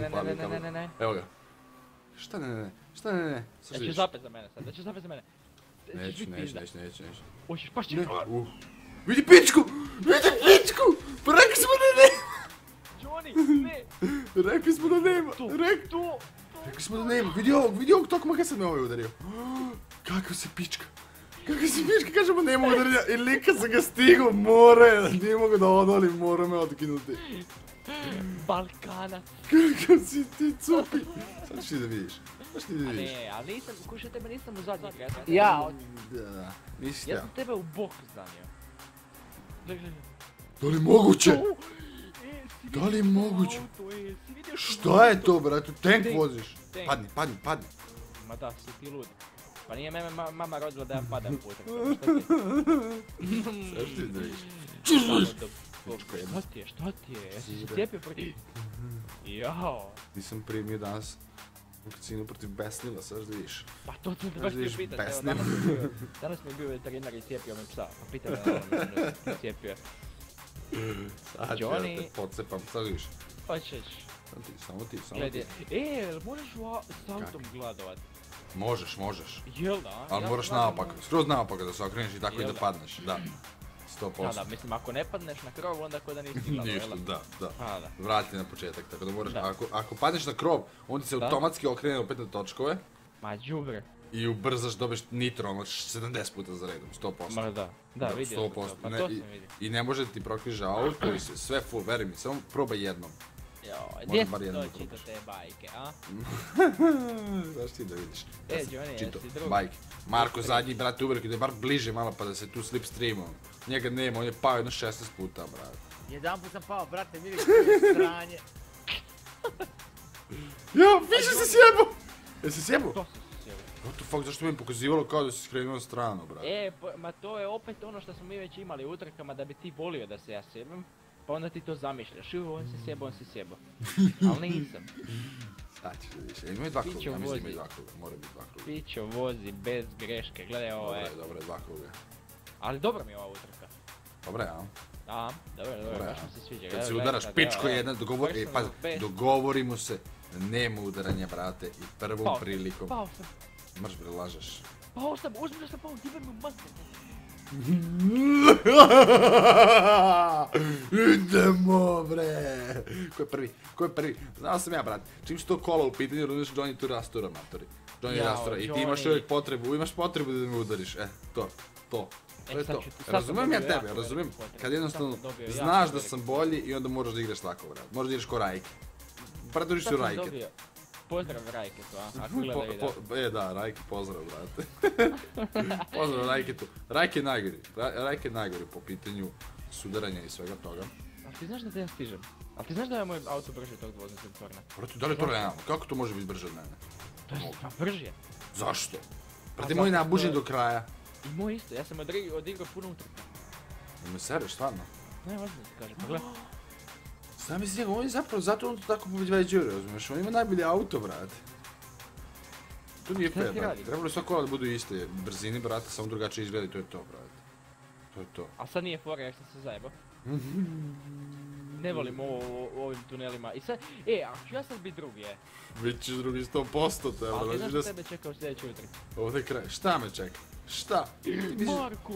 Ne, ne, ne, ne, ne, ne, ne. Evo ga. Šta ne, ne, ne, šta ne, ne, ne, sad ćeš zapet za mene sad, da ćeš zapet za mene. Neću, neću, neću, neću, neću. Hoćeš, pa će. Ne, uh. Vidi pičku! Vidi pičku! Pa rekli smo da nema! Johnny, ne! Rekli smo da nema! Rek... tu! Rekli smo da nema! Vidi ovog, vidi ovog tokma kad sam me ovaj udario. Kako se pička! Kako se pička, kažemo nema udaranja i lika sam ga stigo, more! Nije mogu da odolim, mora me otkinuti. Balkana. Kako si ti cupi! Sad ćeš ti da vidiš. Sad ćeš ti da A vidiš. ne, ali nisam, kuša tebe nisam u zadnjeg, ja sam Ja, tebe- Da, da. Nisi Ja htio. sam tebe u bok zanio. Da li moguće? Tu! E, Da li moguće? e, Šta je to, brate? Tank Tank. voziš? Padni, padni, padni. Ma da, si ti lud. Pa nije me ma- mama rodila da ja padam putem. Sad ćeš ti da vidiš. Šta ti je, šta ti je? Jesi se cijepio protiv... Jao. Nisam primio danas vakcinu protiv besnila, sad vidiš. Pa to Znaš baš evo besnilo. danas mi je bio, danas mi je bio veterinar i cijepio me psa, pa pitam me nisam ga cijepio. Sad ću ja te pocepam, sad vidiš. Hoćeš, Samo ti, samo ti, samo gledaj, ti. e, možeš u a- s autom gladovat? Možeš, možeš. Jel da? Ali Ja moraš naopak, skroz naopak da se okreneš i tako i da? padneš, da. 100%. Da, da, mislim ako ne padneš na krov onda ko da nisi gledao, jel Ništa, da, da. Pa da. Vrati na početak, tako da moraš, Da. ako, ako padneš na krov, on ti se Da. automatski okrene opet na točkove Ma đubre. i ubrzaš, dobiješ nitro, ono 70 puta za redom, 100%. Ma da, da, vidio sam to, 100%. pa to i, sam vidio. I ne može da ti prokriže auto i sve, sve full, veri mi, samo probaj jednom. Joj, gdje bar si čito te bajke, a? Znaš ti da vidiš. E, Ja Johnny, jesi drugi? bajke. Marko zadnji, brate, uvijek da je bar bliže malo pa da se tu slipstreamao. Njega nema, on je pao jedno 16 puta, brate. jedan put sam pao, brate, vidi koje stranje. Ja, više se sjebo! Jesi se sjebo? To sam se sjebao. What the fuck, zašto mi je pokazivalo kao da si skrenuo na stranu, brate? E, pa- ma to je opet ono što smo mi već imali u utrkama da bi ti volio da se ja sjebam. Pa onda ti to zamišljaš, "Ju, on se sjebo, on se sjebo. Ali nisam. Sad ćeš da vidiš. E, Imaju dva kruga, ja mislim imaju dva kruga, mora biti dva kruga. Pićo vozi bez greške, gledaj ovo je. je, dobro je, dva kruga. Ali dobro mi je ova utrka. Dobro je, a? Da, dobro, dobro, Dobro je, baš mi se sviđa. Kad gledaj udaraš pičko jedna, dogovor, e, best. dogovorimo se nema udaranja, brate, i prvom Pao prilikom. Pao sam, Mrš bre, lažeš. pao sam, uzmi da sam pao, divan mu maske. Idemo bre! Ko je prvi? Ko je prvi? Znao sam ja, brate. Čim su to kola u pitanju, razumiješ Johnny tu rastura, matori. Johnny Jao, rastura. I ti imaš uvijek potrebu, imaš potrebu da me udariš. E, to, to. To E, je to. Razumijem ja tebe, potrebu. Kad jednostavno znaš da sam bolji i onda moraš da igraš tako, brate. Možeš da igraš ko Rajke. Pradoriš Sad u Rajke. Поздрав, rajke to Ако гледа по, да. По, е, да, Райки, поздрав, брат. rajke Райкито. Райки Нагри. Райки Нагри по pitanju sudaranja i svega toga. A ti znaš da te ja stižem? A ti znaš da je moj auto brže od voznice Torna? Brate, da li to realno? Kako to može biti brže od mene? To je pa brže. Zašto? Brate, moj nabužen do kraja. I moj isto, ja sam odigrao puno utrka. Ne me sebe, stvarno? Ne, možda ti kažem, pogledaj. Iz njega, on je zapravo zato on to tako pobeđuje, razumiješ? On ima najbolje auto, brate. To nije fair, brate. Trebalo je sva kola da budu iste brzini, brate, samo drugačije izgleda i to je to, brate. To je to. A sad nije fora jer sam se zajebao. Ne volim ovo u ovim tunelima. I sad, e, ako ću ja sad biti drugi, e. Bit ćeš drugi 100% te, Ali znaš da tebe čeka u sljedećoj utrci? Ovdje je kraj. Šta me čeka? Šta? Marko!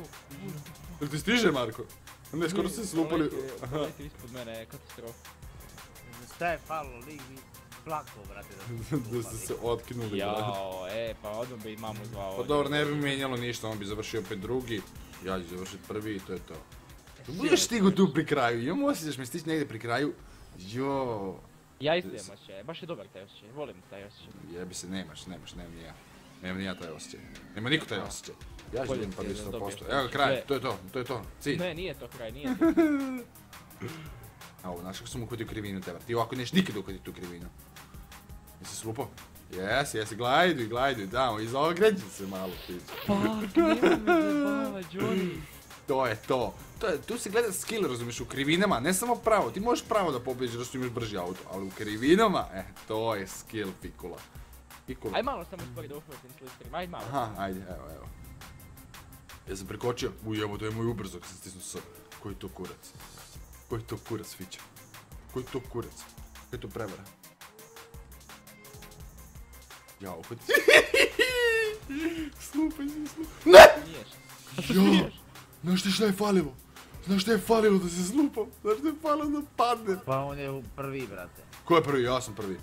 Jel ti stiže, Marko? Ne, skoro se slupali. Aha. Poleti ispod mene, katastrofa. Šta je falilo, lig mi plakao, brate, da ste se otkinuli, brate. Jao, e, pa odmah bi mamu zvao. Pa dobro, ne bi mijenjalo ništa, on bi završio opet drugi, ja ću završiti prvi i to je to. Budeš stigu tu pri kraju, imam osjećaj da mi stići negdje pri kraju, jo, Ja isto imam osjećaj, baš je dobar taj osjećaj, volim taj osjećaj. jebi se, nemaš, nemaš, nemam ja. Nemam ni ja taj osjećaj. Nema niko taj osjećaj. Ja idem pa ti je biti da dobiješ 100%. Evo kraj, to je to, to je to, cilj. Ne, nije to kraj, nije to. A ovo, znaš kako sam uhvatio krivinu tebe, ti ovako neš nikad uhvatiti tu krivinu. Jesi slupo? Jesi, jesi, glajduj, glajduj, damo, iza ovog ređi se malo, pić. Fuck, nema me zajebava, Johnny. To je to. to je, tu se gleda skill, razumiješ, u krivinama, ne samo pravo, ti možeš pravo da pobjeđeš da što imaš brži auto, ali u krivinama, e, to je skill pikula. Pikula. Aj malo samo spori da uhvatim slipstream, aj malo. Aha, ajde, evo, evo. Ja sam prekočio, uj, evo, to je moj ubrzo kad sam stisnuo S. Koji to kurac? Koji to kurac, Fića? Koji to kurac? Koji to prevara? Ja, opet. Slupaj se, slupaj. Ne! Ja! Znaš ti šta je falilo? Znaš šta je falilo da se slupam? Znaš šta je falilo da padnem? Pa on je prvi, brate. Ko je prvi? Ja sam prvi.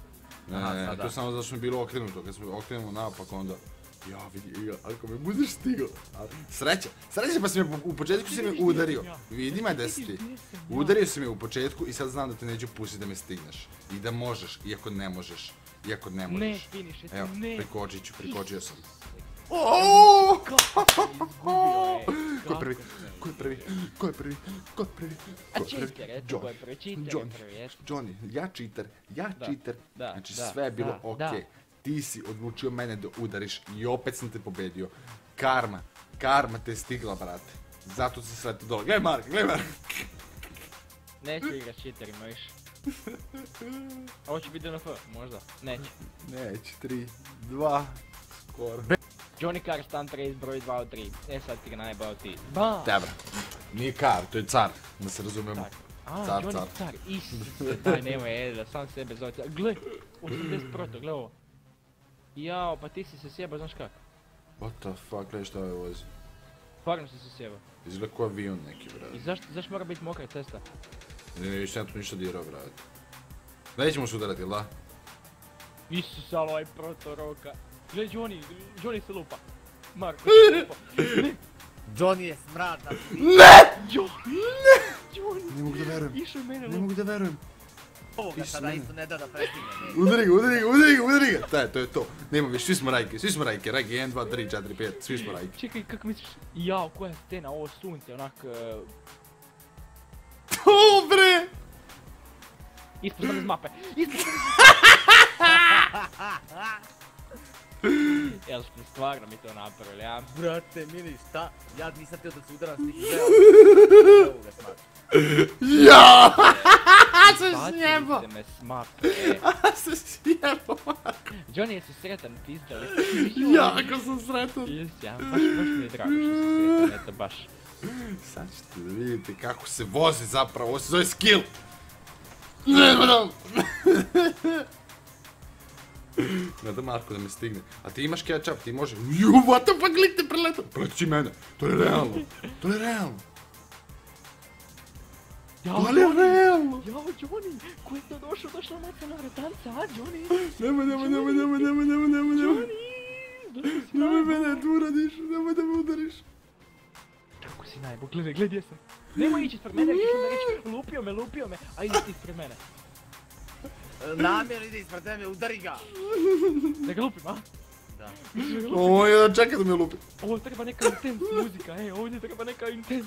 Ne, Aha, ne, to je da. samo zato što mi je bilo okrenuto. Kad smo okrenemo napak onda... Ja, vidi, ja, ako me budeš stigao. A, Sreća, sreća pa si me, u početku si me udario. Vidi me da si ti. Udario si me u početku i sad znam da te neću pustiti da me stigneš. I da možeš, iako ne možeš. Iako ne Ne, možeš. Evo, ne. prikočit ću, prikočio sam. Kako si izgubio, e? Ko je prvi? Ko je prvi? Ko je prvi? Ko je prvi? A Ko je prvi? cheater, eto, ko je prvi, cheater je John. prvi, eto. Johnny, ja cheater, ja Da, cheater. da, znači da, sve je bilo da, ok. da. Ti si odlučio mene da udariš i opet sam te pobedio. Karma, karma te je stigla, brate. Zato si sve tu dole. Gle Mark, gle Mark. Neću igrat s cheaterima više. A Ovo će biti DNF, možda. Neće. Neće, tri, dva, skoro. Johnny Car Stunt Race broj 2 od 3. E sad ti ga najbao ti. Ba! Dobra. Nije kar, to je car, da se razumemo. Tak. A, Car, Johnny car. Car, isuse, daj nemoj, e, da sam sebe zove. car. Gle, 80 proto, gle ovo. Jao, pa ti si se sjebao, znaš kak? What the fuck, gledaj šta ovaj vozi. Stvarno si se sjebao. Izgleda ko avion neki, I brate. zašto, zašto mora biti mokra cesta? Ne, ne, više tu ništa dirao, brate. Nećemo se udarati, da? Isus, ali ovaj proto roka. Gle, Johnny, Johnny se lupa. Marko se lupa. Ne, Johnny je smrad na svi. Johnny! Johnny! Ne mogu da verujem. Išao je mene Ne lupa. mogu da verujem. Ovoga sada isto ne da da prestigne. ne. Udari ga, udari ga, udari ga, udari ga! Taj, to je to. Nema više, svi smo rajke, svi smo rajke. Rajke 1, 2, 3, 4, 5, svi smo rajke. Čekaj, kako misliš? Jao, koja scena, ovo sunce, onak... eh, O, bre! Ispod sam iz mape. Ispod sam iz Jel ste stvarno mi to napravili, ja? Brate, mili, šta? Ja nisam htio da se udaram s smrad. Ja! se Bacili sjebo! ste me e. se sjebo! Johnny, jesi sretan, pizdali? Jako sam sretan. Jes, ja, baš, baš mi je drago što si sretan, eto, baš. Sad ćete da vidite kako se vozi zapravo, ovo se zove skill. Ne, madam! Не да малко да ме стигне. А ти имаш кетчап, ти може. Ю, вата пъглик те прелета! Пречи мене! То е реално! То е реално! Jao, Jale, real! Jao, Johnny, questo došao daš nam nacionalna retanca, a, Johnny? Nemoj, nemoj, nemoj, nemoj, nemoj, nemoj, nemoj, nemoj. Johnny! Nemoj mene, tu uradiš, nemoj da me udariš. Kako si najbo, gledaj, gledaj, gdje sam. Nemoj ići ispred mene, ja ću da reći, lupio me, lupio me, ajde ti ispred mene. Namjerno ide ispred tebe, udari ga. Da ga lupim, a? Da. Ovo je da čeka da me lupi. Ovo treba neka intens muzika, e, ovdje treba neka intens.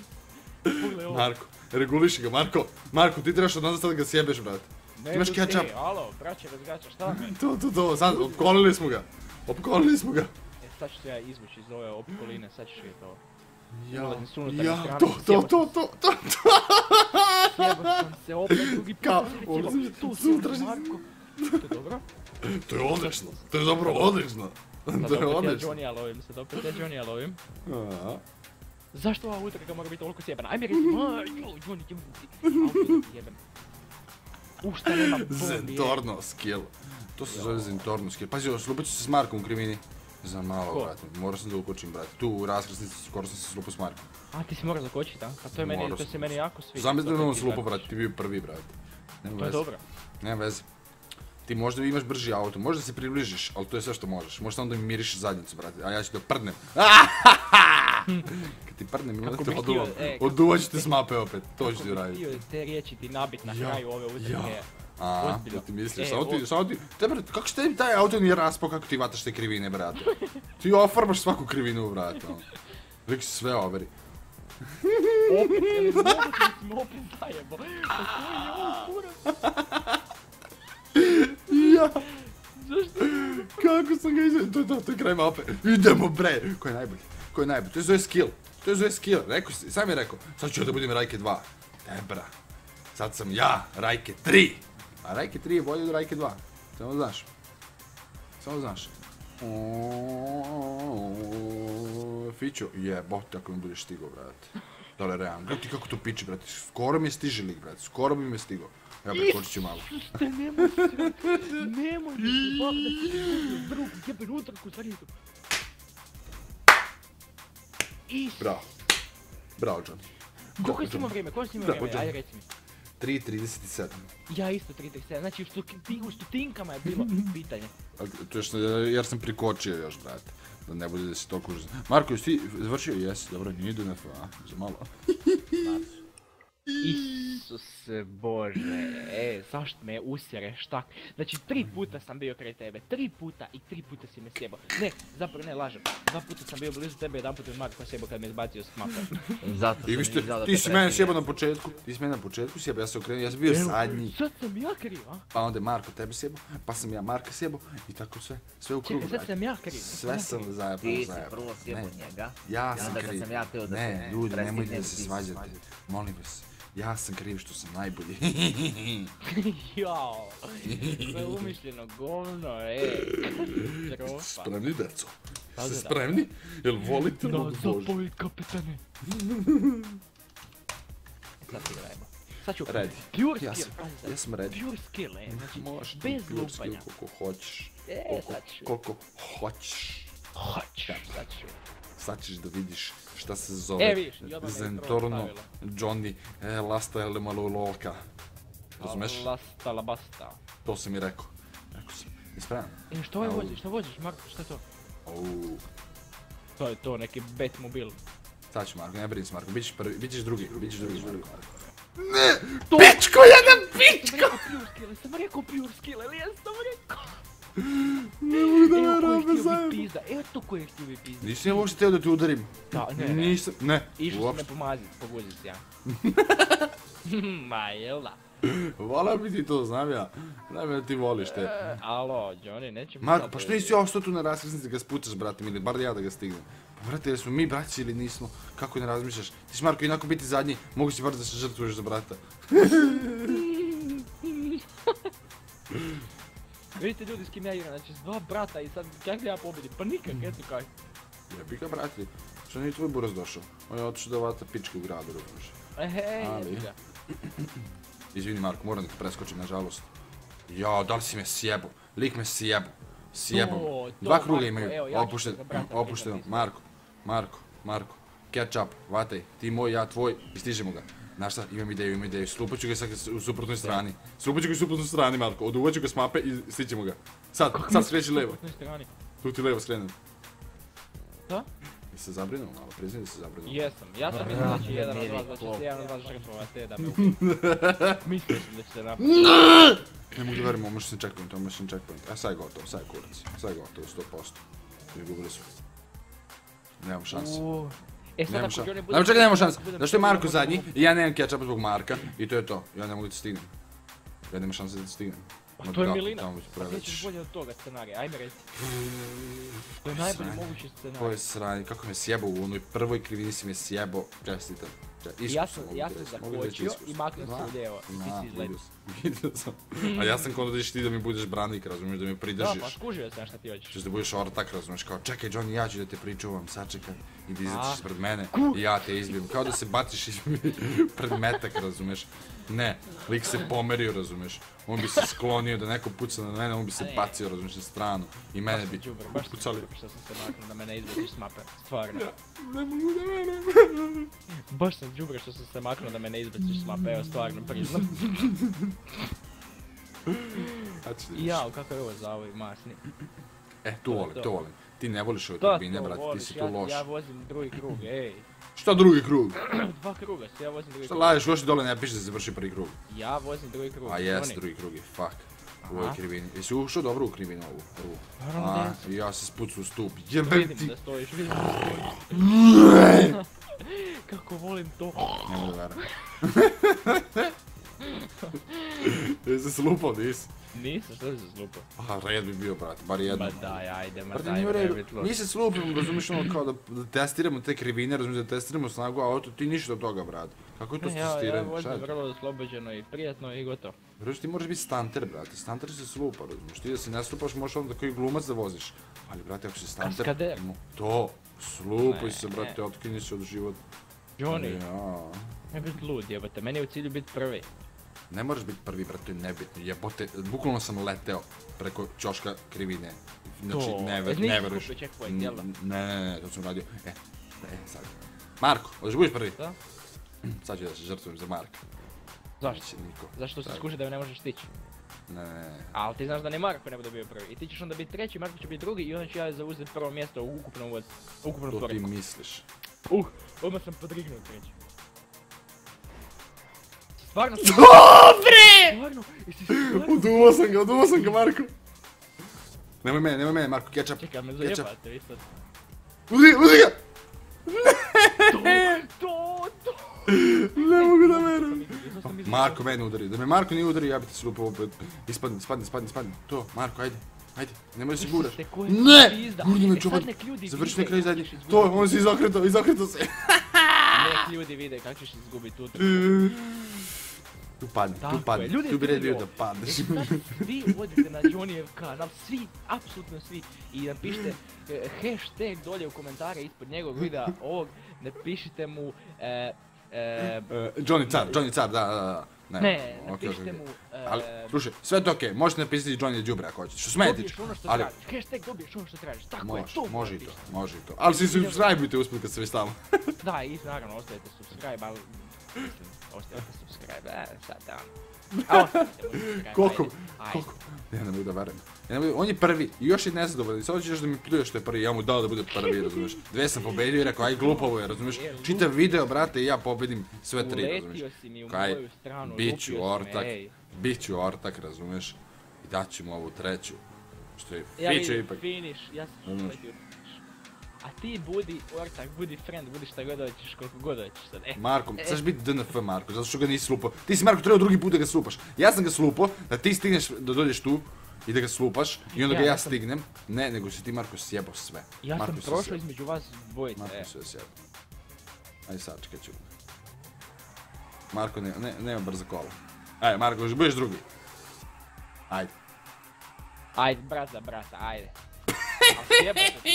Pogledaj ovo. Marko, reguliši ga, Marko. Marko, ti trebaš od nas sad da ga sjebeš, brate. Ne, imaš tu catch ti, up? Alo, braće bez gaća, šta? To, to, to, sad, opkolili smo ga. Opkolili smo ga. E, sad ću se ja izvući iz ove opkoline, sad ćeš vidjeti ovo. Ja, ja, to, to, to, to, to, to. Sam se opet drugi put, Kao, sam sjebao. Tu s si, unutrašnje- Marko. To je dobro? To je odlično, to je zapravo odlično. Sad To je opet ja odlično. Johnny lovim, sad opet ja Johnny lovim. A, Zašto ova utrka mora biti toliko sjebana? Ajme reći, ma, jo, Johnny, ti. Auto jebem. U šta nema bombi, je. Zentorno skill. To se zove Zentorno skill. Pazi, slupit ću se s Markom u krivini. Za malo, brate. Morao sam da ukočim, brate. Tu u raskrsnici skoro sam se slupao s Markom. A ti si morao zakočiti, a? Pa to je meni, to se meni jako sviđa. Zamisli da slupao, baciš. brate. Ti bio prvi, brate. Nema To je veze. dobro. Nema veze. Ti možda imaš brži auto, možda se približiš, ali to je sve što možeš. Možeš samo da mi mirišeš zadnjicu, brate, a ja ću da prdnem. Kad ti prdnem, Kako onda te bih oduvam. e, kako Oduvat ću te s mape opet, to ću Kako ti bih uraditi. htio te riječi ti nabit na kraju ove utrke. A, to ti misliš, E, samo ti, samo ti, te brate, kako što tebi taj auto nije raspao kako ti vataš te krivine, brate? Ti ofarbaš svaku krivinu, brate, ono. Uvijek si sve overi. Opet, je li moguće da si me opet zajebo? Pa koji je ovo kurac? Ja, Zašto? kako sam ga izveo, to je to, to je kraj mape. Idemo bre, ko je najbolji, ko je najbolji, to je zove skill, to je zove skill, rekao si, sam je rekao, sad ću ja da budem Rajke 2. Ne bra, sad sam ja, Rajke 3. A Rajke 3 je bolji od Rajke 2, samo znaš. Samo znaš. Fićo, jebote ako mi budeš stigao, brate. Dole, realno. Gledaj ti kako to piče, brate. Skoro mi je stiže lik, brate. Skoro bi me stigao. Ja prekočit ću malo. Nemoj se, nemoj se, bak da si izgubio drugu jebenu utrku za Bravo. Bravo, Johnny. koliko je snimao vrijeme, koliko je snimao Da, vrijeme, ajde reci mi. 3.37. Ja isto 337, znači u, stu, ti- u stotinkama je bilo pitanje. A, To je što, jer sam prikočio još, brate. Da ne bude da si toliko užasno. Marko, jesi ti završio? Jesi, dobro, nije idu na a? Za malo. Isuse Bože, e, zašto me usjereš tak? Znači, tri puta sam bio kraj tebe, tri puta i tri puta si me sjebao. Ne, zapravo ne, lažem. Dva puta sam bio blizu tebe, jedan puta me Marko sjebao kad me izbacio s mape. Zato I sam vi ste, izdao da ti si mene sjebao na početku, ti si mene na početku sjebao, ja sam okrenuo, ja sam bio zadnji. Sad sam ja kriv, a? Pa onda je Marko tebe sjebao, pa sam ja Marka sjebao i tako sve, sve u krugu, Čekaj, sad sam ja kriv. Sve sam zajebao, Ti si zajebao. prvo sjebo Ne, njega. Ja i sam kriv. sam ja teo da Ne, ljudi, nemojte se ti si svađate. Molim vas, ja sam kriv što sam najbolji. Jao, to je umišljeno govno, e. Katastrofa. Spremni, deco? Da, Ste da, da. spremni? Jel volite Da, mog Boža? zapovjed kapetane. Sad ti gledajmo. Sad ću Ready. Pure Ja skill, sam- pazi sad. ja sam ready. Pure skill, e, znači, Možeš bez ti pure skill lupanja. koliko hoćeš. E, sad ću. koliko hoćeš. Hoću, sad ću. Sad ćeš da vidiš šta se zove E, je Zentorno Johnny e, Lasta ele malo loka. Razumeš? Lasta la basta. To sam mi rekao. Rekao sam. I spreman? E, što ovaj Au. voziš, što voziš, Marko, šta je to? Au. To je to, neki Batmobil. Sad ću Marko, ne brini se Marko, bit ćeš prvi, bit ćeš drugi, bit ćeš drugi Marko. To... Pičko jedan pič! Sam rekao pure skill, sam rekao pure skill, ali ja sam rekao. Nemoj da Evo me ko je rabe htio biti zajedno. pizda. Nisam ja uopšte teo da te udarim. Da, ne, ne. Nisam, ne, Išao si me pomazit, poguzit si ja. Ma jel da? Vola bi ti to, znam ja. Znam ja da ti voliš te. E, Alo, Johnny, nećemo Marko, pa što nisi ostao tu na raskrsnici ga spucaš, brate, ili bar ja da ga stignem. Pa brate, jesmo mi braći ili nismo? Kako ne razmišljaš? Ti si Marko inako biti zadnji, mogu si bar da se žrtvuješ za brata. Vidite ljudi s kim ja igram, znači s dva brata i sad kak da ja pobedim? Pa nikak, eto kaj. Jebi ga, brate. Što nije tvoj buraz došao? On je otišao da vata pičke u gradu, razumiješ? Ehe, Ali. jebi ga. Izvini Marko, moram da te preskočim, nažalost. Jao, da li si me sjebo? Lik me sjebo. Sjebo Dva kruga imaju. ja Opušteno, opušteno. Marko, Marko, Marko. Catch up. Ti moj, ja tvoj. I stižemo ga. Znaš šta, imam ideju, imam ideju. Slupat ću ga sad u suprotnoj strani. Slupat ću ga u suprotnoj strani, Marko. Oduvat ću ga s mape i stićemo ga. Sad, sad skreći levo. Tu ti levo skrenem. Da? Jesi se zabrinuo malo? Priznaj da se zabrinuo. Jesam, ja sam mislio da će jedan od vas, da će se jedan od vas žrtvovati, da me sam da će se napraviti. Ne mogu da verujem, ovo sam checkpoint, ovo sam checkpoint. A sad je gotovo, sad je kurac. Sad je gotovo, 100%. Izgubili smo. Nemamo šanse. E sad ako. Johnny bude... Nemamo čekaj, nemamo šanse. Zašto je Marko zadnji ja nemam catch up zbog Marka i to je to. Ja ne mogu da stignem. Ja nemam šanse da stignem. Pa to je da, milina. Pa preveći. nećeš bolje od toga scenarija, ajme reci. To je najbolji mogući To je scenarij. sranje, kako me sjebao u onoj prvoj krivini si me sjebao. Čestitam. Če- Ja sam, ja ti sam ti zakočio i maknuo se Da. u lijevo. Ti Da, si izletio. vidio sam. A ja sam kod da ćeš ti da mi budeš branik, razumiješ, da me Da, pridržiš. pa skužio sam šta ti hoćeš. Češ da budeš ortak, razumiješ, kao čekaj Johnny, ja ću da te pričuvam, sačekaj. и да излетиш пред мене. И а, те избим. Као да се батиш из предметък, разумеш? Не, лик се помери, разумеш? Он би се склонил да някой пуца на мене, он би се баци, разумеш, е странно. И мене би пуцали. Защо съм се махнал да мене избегнеш с мапе? Стvarно. Не мога да мене. Баш съм джубра, що съм се махнал да мене избегнеш с мапе, стvarno, признам. Jao, kako je ovo za ovaj masni. E, tu volim, tu volim. Ti ne voliš ove To turbine, brate, ti si tu loš. ja vozim drugi krug, ej. Šta drugi krug? Dva kruga ja vozim drugi Šta krug. laješ, još dole ne piše da se završi prvi krug. Ja vozim drugi krug. A jes, drugi krug je, fuck. U ovoj krivini. Jesi ušao dobro u krivinu ovu, prvu? Naravno da ja se spucu u stup. Jebem Vidim ti. da stojiš, vidim da stojiš. Kako volim to. Ne mogu verujem. Jesi se slupao, nisi? Nisam, što si se slupao? A, red bi bio, brate, bar jedno. Ma daj, ajde, ma daj, ne bit loš. Mi se slupimo, razumiješ ono kao da, da testiramo te krivine, razumiješ da testiramo snagu auto, ti ništa od toga, brate. Kako je to Ne, Ja, ja testiranje? vozim Šta je to? vrlo oslobođeno i prijatno i gotovo. Vjeruš ti moraš biti stanter, brate. Stanter se slupa, razumiješ. Ti da se ne slupaš možeš onda koji glumac da voziš. Ali, brate, ako si stanter... Kaskader. To, slupaj se, brate, otkini se od života. Johnny, Ja. ne biti lud jebote, meni je u cilju biti prvi. Ne moraš biti prvi, brate, to je nebitno. Jebote, bukvalno sam leteo preko ćoška krivine. Znači, To, ne, ver, nisi ne veruješ. Ne, ne, ne, to sam radio. E, e, sad. Marko, hoćeš budeš prvi? Da? Sad ću da se žrtvujem za Marka. Zašto? Niko. Zašto se skuši da me ne možeš stići? Ne, ne, ne. Ali ti znaš da ne Marko ne bude bio prvi. I ti ćeš onda biti treći, Marko će biti drugi i onda ću ja zauzeti prvo mjesto u ukupnom ukupnom To ti misliš. Uh, odmah sam podrignut treći. Вагна се! Добре! Удува съм го, удува съм го, Марко! Нема мене, нема мене, Марко, кетчап. Чекай, ме заеба, те висват. Уди, га! Не! То, то! Не мога да верам. Марко ме не удари. Да ме Марко не удари, абите си го пробвам. Изпадни, спадни, спадни, спадни. То, Марко, айде. Айде, не може да си гураш. Не! Гурни ме е, човек. Завърши на край задни. Той, он си изохрето, изохрето се. Не, Клюди, виде, как ще изгуби тук. Е. tu Tako tu je, padni. ljudi Tu bi red bio da padneš. Sad svi odite na Johnnyjev kanal, svi, apsolutno svi i napišite e, hashtag dolje u komentare ispod njegovog videa ovog, napišite mu e, e, Johnny Car, Johnny Car, da, da, da. ne, okej, napišite okej, mu Ali, slušaj, sve to okej, možete napisati Johnny Đubre ako hoćeš, što se mene tiče. ono što Ali, tražiš, hashtag dobiješ ono što tražiš, tako je, to može i to, napišite. može i to. Ali si subscribe-ujte usput kad ste već tamo. Da, i naravno ostavite subscribe, ali ostavite subscribe, e, sad da. A ostavite mu subscribe, Koliko, koliko? Ja ne mogu da verujem. Ja ne mogu, on je prvi i još je nezadovoljan. Sad hoćeš da mi pljuješ što je prvi, ja mu dao da bude prvi, razumiješ. Dve sam pobedio i rekao, aj glupavo je, razumiješ. Je, Čitav video, brate, i ja pobedim sve tri, razumiješ. Uletio si mi u moju stranu, lupio ortak, ej. bit ću ortak, razumiješ. I daću mu ovu treću. Što je Ja vidim, ipak. ja sam Razumeš. shvatio. A ti budi ortak, budi friend, budi šta god hoćeš, koliko god hoćeš sad, e. Marko, E. znaš biti DNF Marko, zato što ga nisi slupao. Ti si Marko trebao drugi put da ga slupaš. Ja sam ga slupao, da ti stigneš da dođeš tu i da ga slupaš i onda Ja, ga ja ja sam- stignem. Ne, nego si ti Marko sjebao sve. Ja Marko sam si prošao sjebao. između vas dvojice, Marko e. sve sjebao. Ajde sad, čekaj ću. Marko, ne, ne, nema brzo kola. Ajde, Marko, budeš drugi. Ajde. Ajde, brat za brata, ajde. A sjebate se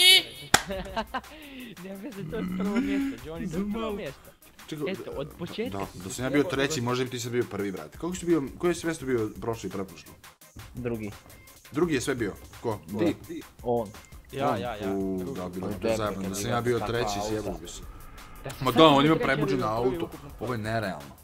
Ne veze, to je prvo mjesto, Johnny, to je prvo mjesto. Čekaj, Eto, od početka Da, da sam ja bio treći, da- možda bi ti sad bio prvi, brate. Koliko si bio, koje si mjesto bio prošli i pretprošlo? Drugi. Drugi je sve bio. Ko? Ti? On. Ja, ja, ja. Uuu, da, bilo to je zajedno. Da sam ja bio treći, sjebao bi se. Ma da, on ima prvi auto. Ovo je nerealno.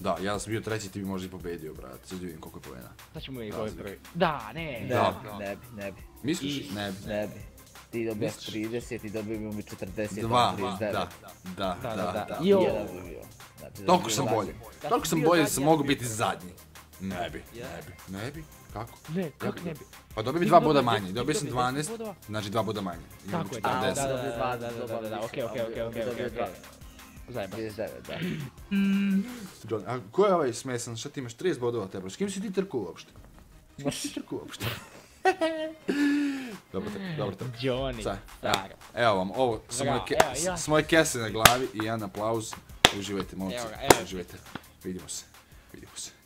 Da, ja sam bio treći, ti bi možda i pobedio, brate. Sad vidim koliko je poena. Sad ćemo i ovaj prvi. Da, ne. Da. ne bi, ne bi, Misliš? Ne bi. ne bi. Ti dobijaš Misliš? 30 i dobio bi mi 40, Dva, on 39. da, da, Da, da, da, bi bio. Znači, Toliko sam. Da Toliko sam bio bolji da sam mogu bi biti zadnji. Ne bi, ne bi, ne bi. Kako? Ne, kako ne bi? Pa dobio bi dva boda manje, dobio sam dobio 12, deset bodova? znači dva boda manje. Imam Tako je, da, da, 40. da, da, da, 20 da, da, da, da, bodova okej, okej, okej, okej, okej. 20. Zajebam. 39, da. John, a ko je ovaj smesan? Šta ti imaš 30 bodova tebe? S kim si ti trku uopšte? S kim si ti trku uopšte? Dobro trk, dobro trk. Johnny. Evo vam, ovo, sa moje, Bravo, ke, evo, ja. s moje kese na glavi i jedan aplauz. Uživajte, momci, uživajte. Vidimo se, vidimo se.